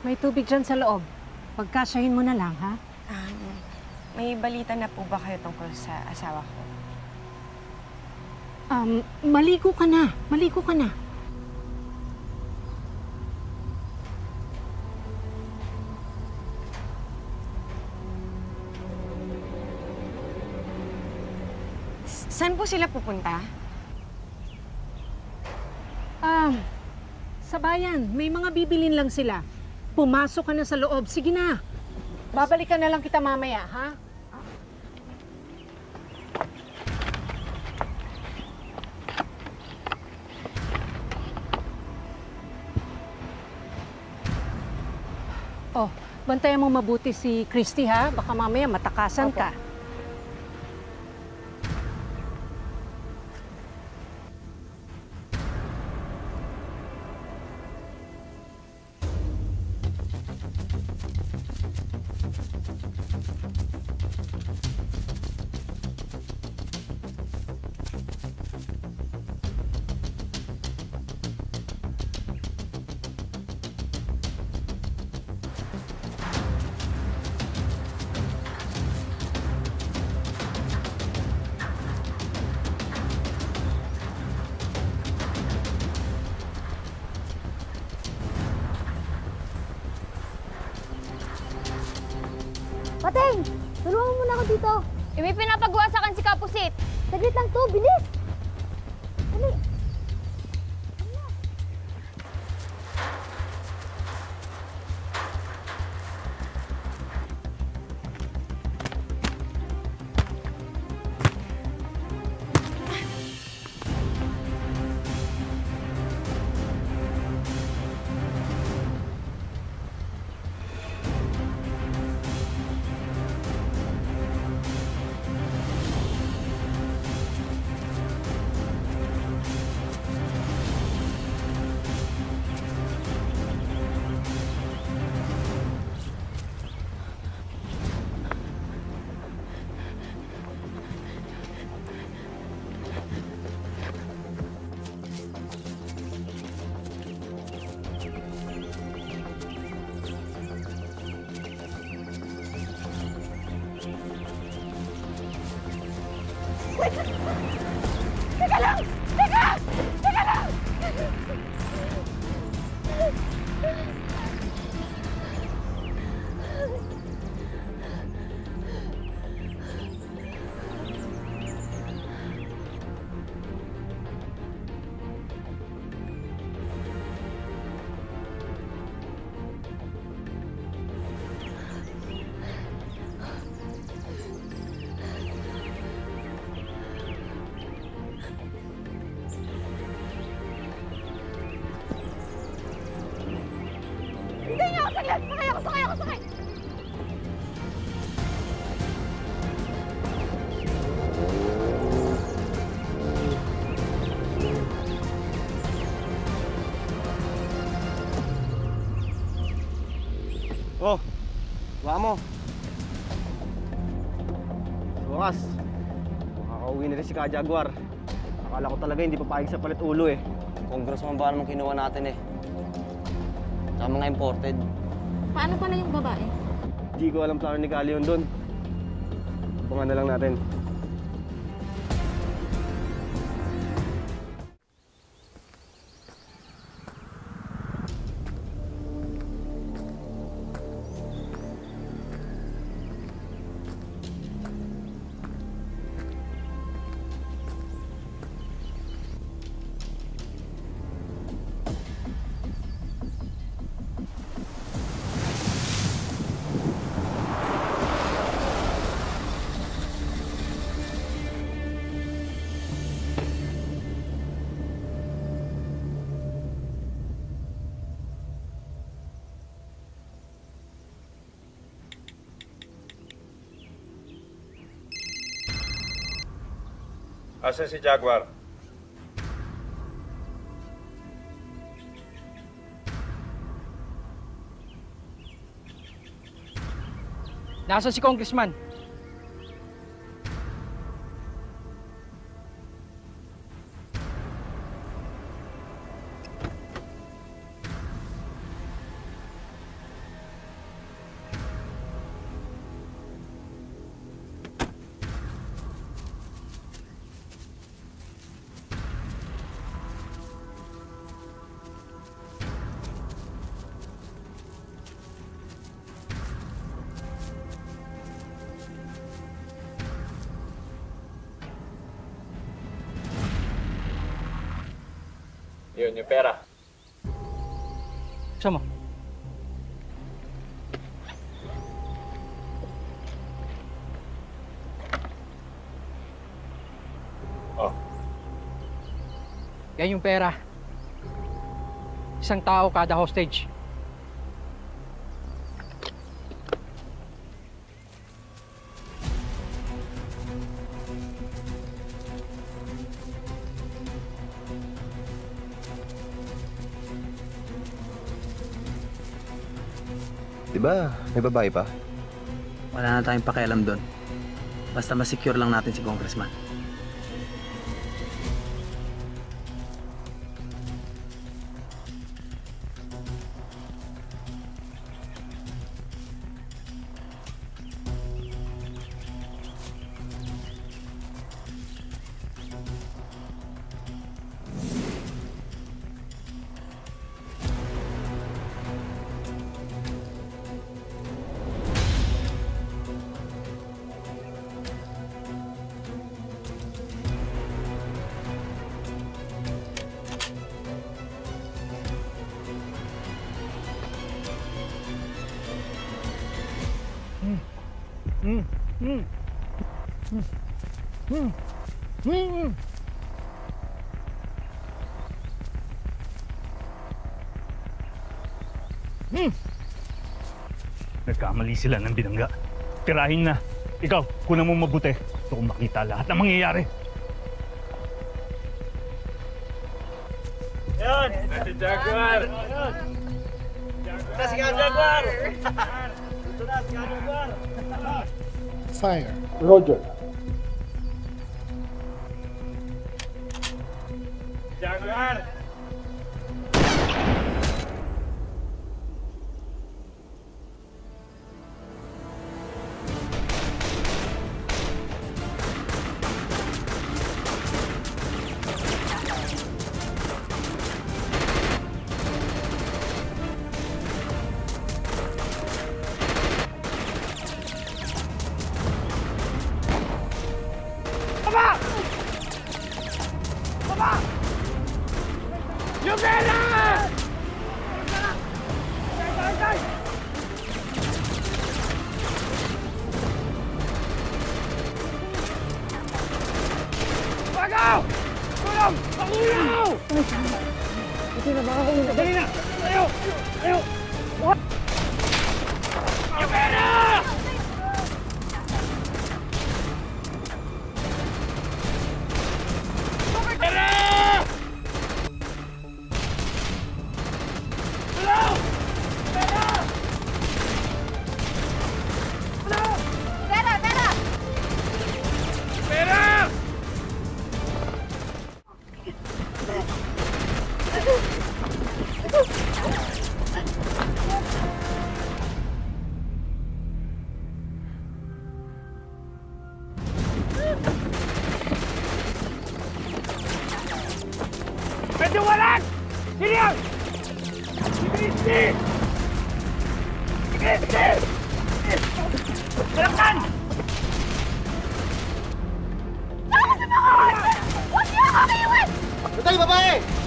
May tubig dyan sa loob. Pagkasyahin mo na lang, ha? Um, may balita na po ba kayo tungkol sa asawa ko? Um, maligo ka na. Maligo ka na. Saan po sila pupunta? Um, sa bayan, may mga bibilin lang sila. Pumasok ka na sa loob. Sige na. Babalikan na lang kita mamaya, ha? Oh, bantayan mo mabuti si Christy, ha? Baka mamaya matakasan Opo. ka. Pateng! Tulungan mo muna ako dito. Eh, may pinapagawa sa akin si Kapusit. Saglit lang to, bilis! Si Ka-Jaguar. Akala ko talaga hindi papayag sa palit ulo eh. Congressman ba naman kinuha natin eh. Tsaka mga imported. Paano pala yung babae? Hindi ko alam plano ni Kalion doon. Abangan na lang natin. Asan si Jaguar? Nasaan si Congressman? Yun, yung pera. Mo? Oh. Yan yung pera. Isang tao kada hostage. Di ba may babae pa? Wala na tayong pakialam doon. Basta masecure lang natin si Congressman. Nagkamali sila ng binangga. Tirahin na. Ikaw, kunan mo mabuti. Gusto kong makita lahat ng mangyayari. Si Jaguar! Fire. Jaguar! 我看看我听到马上后哎呦哎呦。Si Christy! Kalaktan! Patay, babae!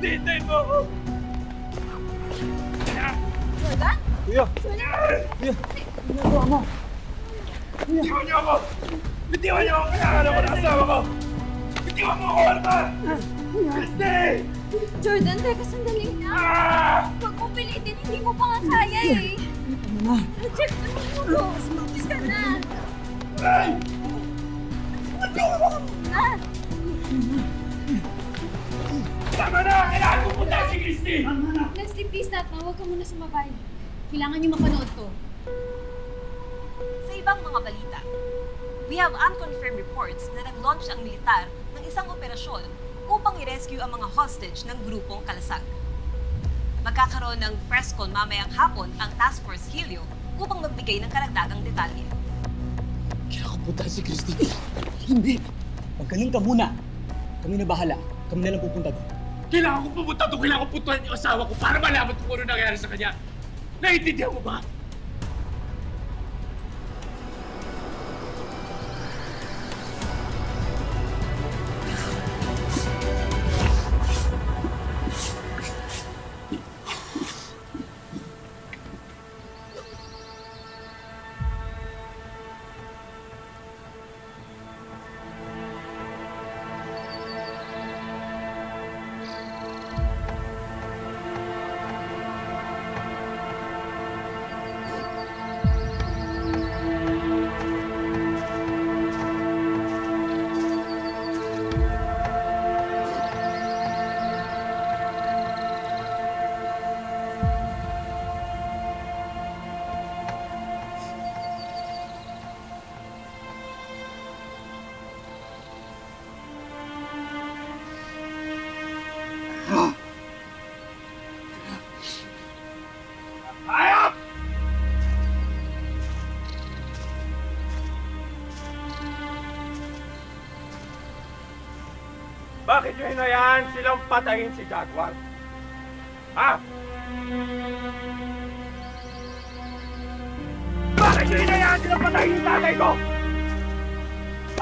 Hintayin mo ako! Kuya! Bitiwan niyo ako! Bitiwan niyo ako! Kailangan ako ng asawa ko! Bitiwan mo ako! Ano ba? Christy! Jordan, teka sandali na. Ah! Huwag mo pilitin, hindi mo pa nga kaya eh. Richard, ano mo? Sumapis ka na! Ay! Ah! Tama na! Kailangan ko punta si Christy! Leslie, please, Nat, huwag ka muna sumabay. Kailangan niyo mapanood to. Sa ibang mga balita, we have unconfirmed reports na nag-launch ang militar ng isang operasyon upang i-rescue ang mga hostage ng grupong Kalasag. Magkakaroon ng press con mamayang hapon ang Task Force Helio upang magbigay ng karagdagang detalye. Kailangan ko punta si Christy. Hindi. Magaling ka muna. Kami na bahala. Kami na lang pupunta doon. Kailangan ko pumunta doon. Kailangan ko puntuhan yung asawa ko para malaman kung ano nangyari sa kanya. Naiintindihan mo ba? Bakit nyo hinayaan silang patayin si Jaguar? Ha? Bakit nyo hinayaan silang patayin yung tatay ko?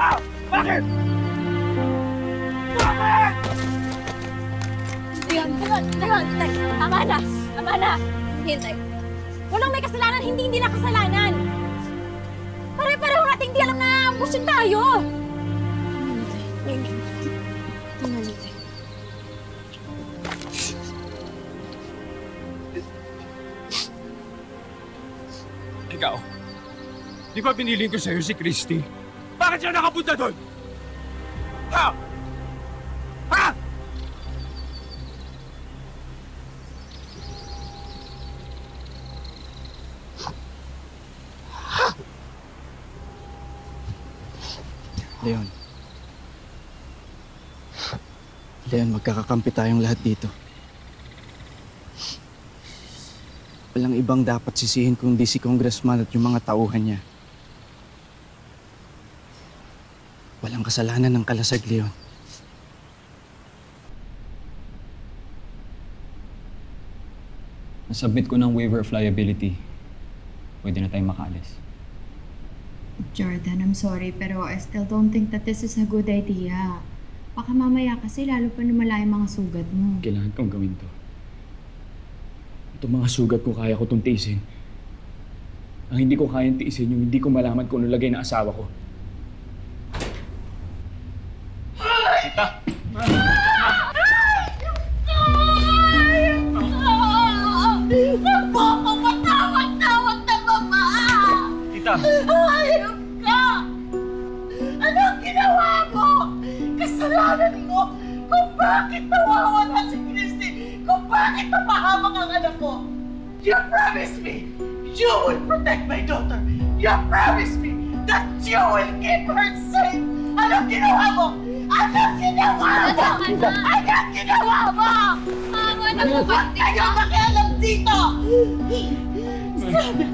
Ha? Bakit? Bakit? Teka, teka, teka, tay. Tama na. Tama na. Hintay. Walang may kasalanan, hindi hindi na kasalanan. Pare-pareho natin hindi alam na ambusyon tayo. Ikaw, di ba piniling ko sa'yo si Christy? Bakit siya nakapunta doon? Ha? Ha? Leon. Leon, magkakakampi tayong lahat dito. Walang ibang dapat sisihin kundi si Congressman at yung mga tauhan niya. Walang kasalanan ng kalasag, Leon. Nasubmit ko ng waiver of liability. Pwede na tayong makaalis. Jordan, I'm sorry, pero I still don't think that this is a good idea. Baka mamaya kasi lalo pa lumala yung mga sugat mo. Kailangan kong gawin to. Itong mga sugat ko, kaya ko itong tiisin. Ang hindi ko kayang tiisin yung hindi ko malaman kung ano lagay ng asawa ko. Hayop ka! Anong ginawa mo? Kasalanan mo kung bakit nawawala si Christy, kung bakit napahamak ang anak ko. You promised me you will protect my daughter. You promised me that you will keep her safe. Anong ginawa mo? Anong ginawa mo? Anong ginawa mo? Mama, Huwag kayong makialam dito! Sana,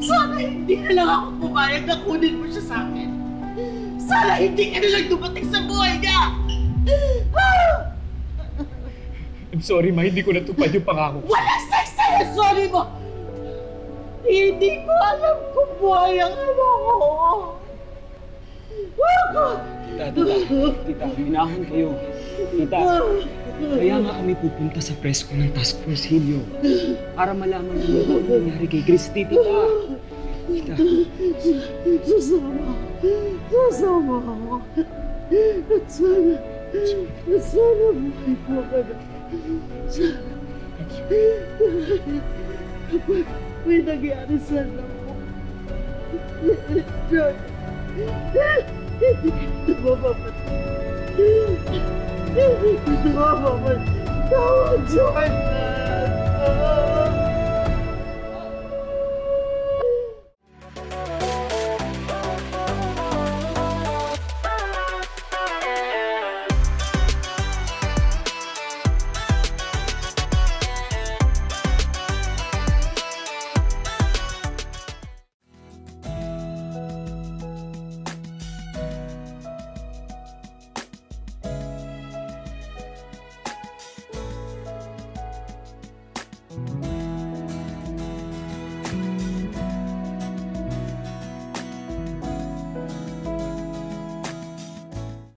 sana hindi na lang ako pumayag na kunin mo siya sa akin. Sana hindi ka na lang dumating sa buhay niya! I'm sorry, ma. Hindi ko natupad yung pangako. Wala saysay ang sorry mo! Hindi ko alam kung buhay ang ano ko. Tita, tita. Tita, minahon kayo. Tita, kaya nga kami pupunta sa presko ng Task Force Helio. Para malaman niyo kung ano nangyari kay Christy, tita. Tita. Sasama. Sasama ako. At sana, at sana buhay po ka na. Sana. may nangyari sa anak mo. Joy, hindi kita mapapatay.